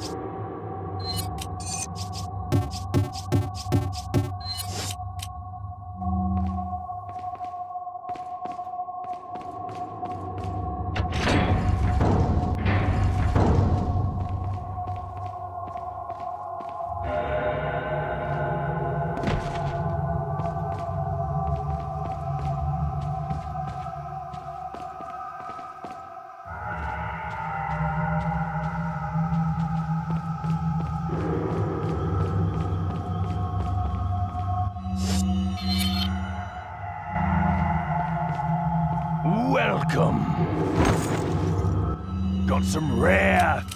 you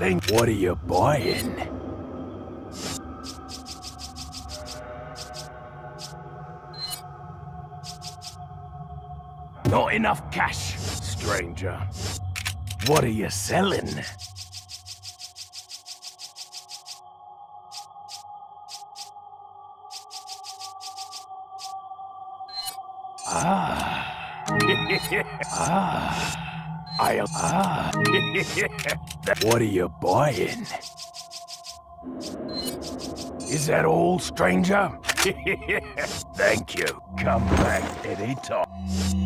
rare. What are you buying? Not enough cash, stranger. What are you selling? Ah. ah. I ah. what are you buying? Is that all, stranger? Thank you. Come back anytime.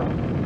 you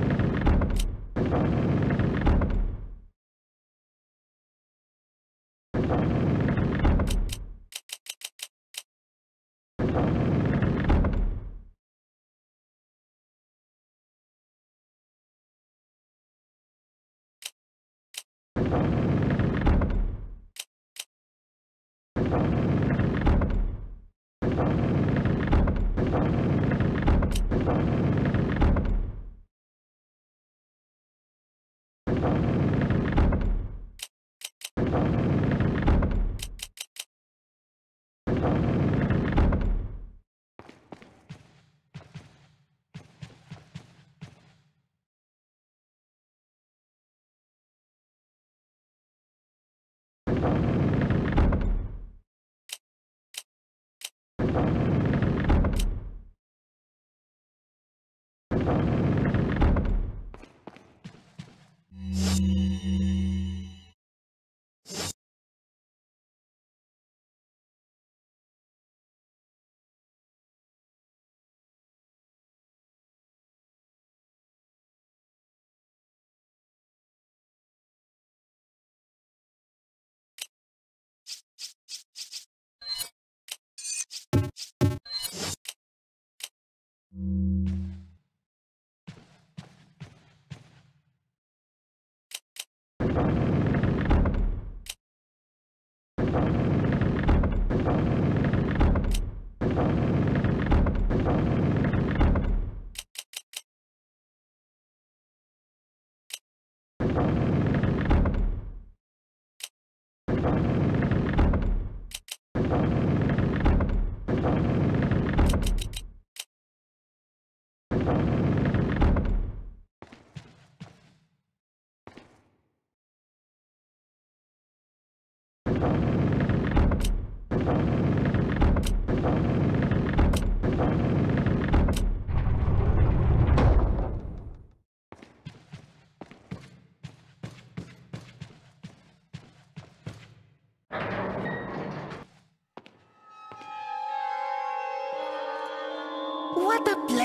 a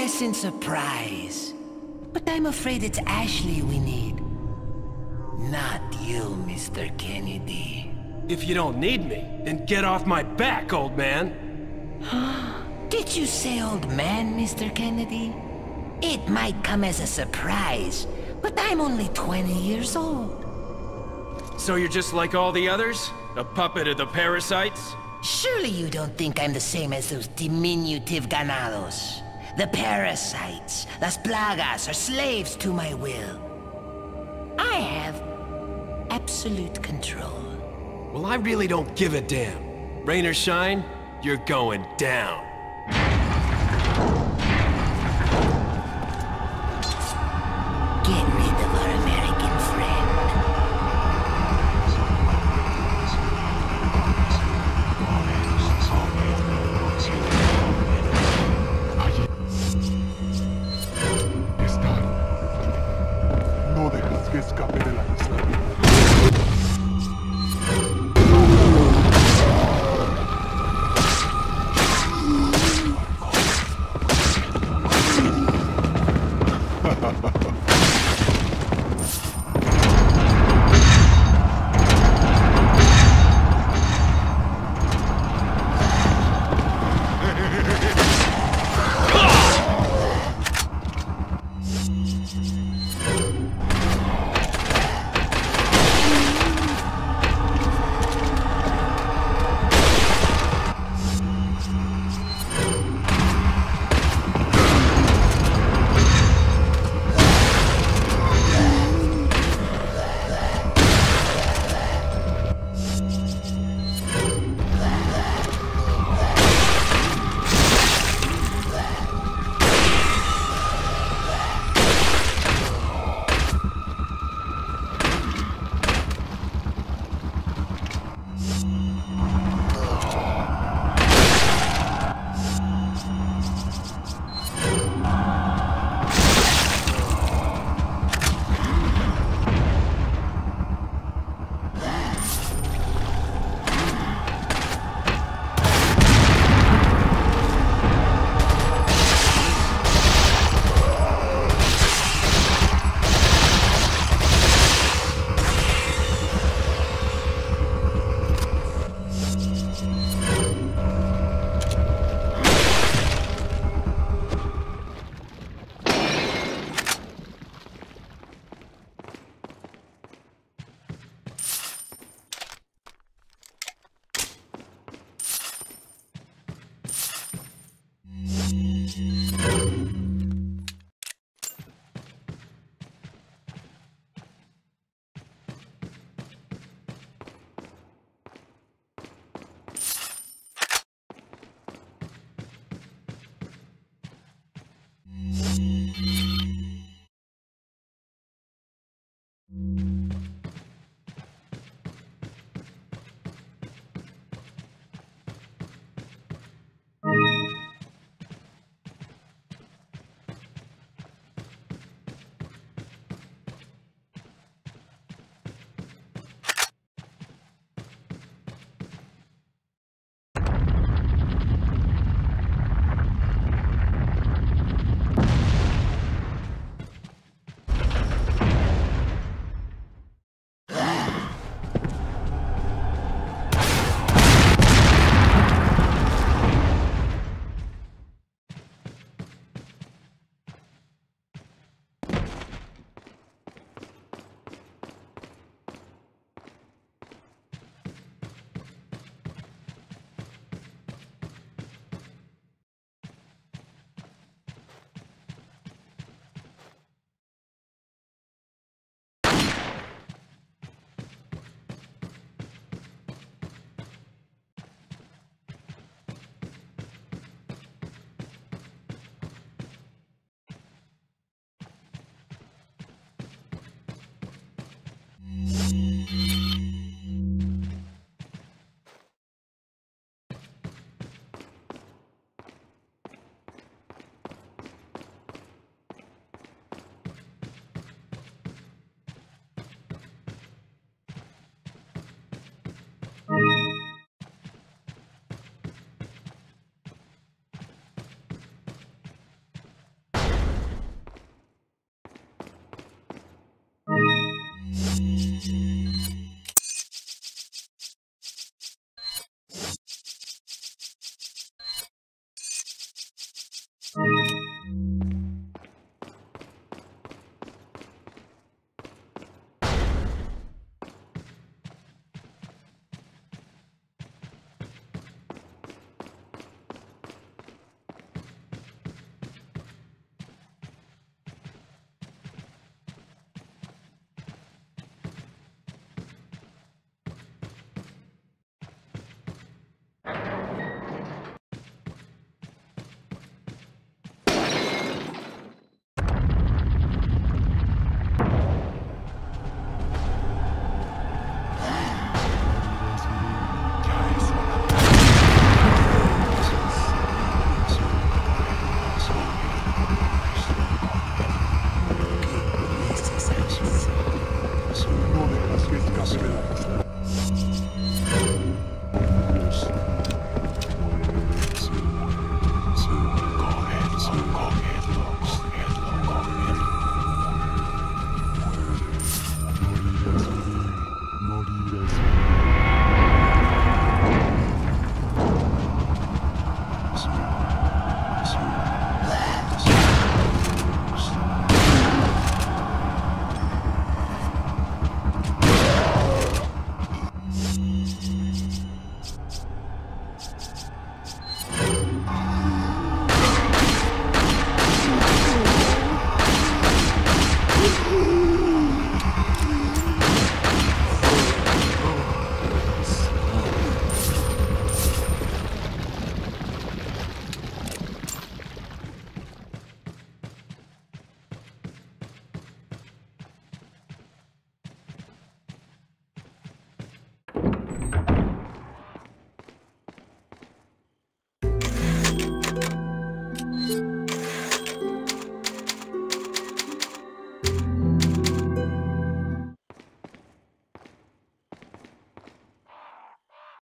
pleasant surprise. But I'm afraid it's Ashley we need. Not you, Mr. Kennedy. If you don't need me, then get off my back, old man! Did you say old man, Mr. Kennedy? It might come as a surprise, but I'm only 20 years old. So you're just like all the others? A puppet of the parasites? Surely you don't think I'm the same as those diminutive ganados. The parasites, las plagas, are slaves to my will. I have absolute control. Well, I really don't give a damn. Rain or shine, you're going down.